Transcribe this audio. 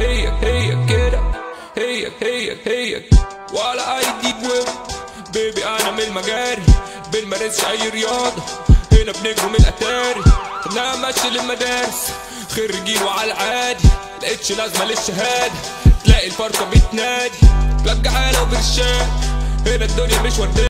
هي هي كده هي هي هي ولا اي دي بيبي أنا من المجاري بنمارسش اي رياضة هنا بنجروا من الاتاري أنا ماشي للمدارس خريجين وعلى العادي لقيتش لازمة للشهادة تلاقي الفرقة بتنادي تلقى حالة وبرشاد هنا الدنيا مش وردية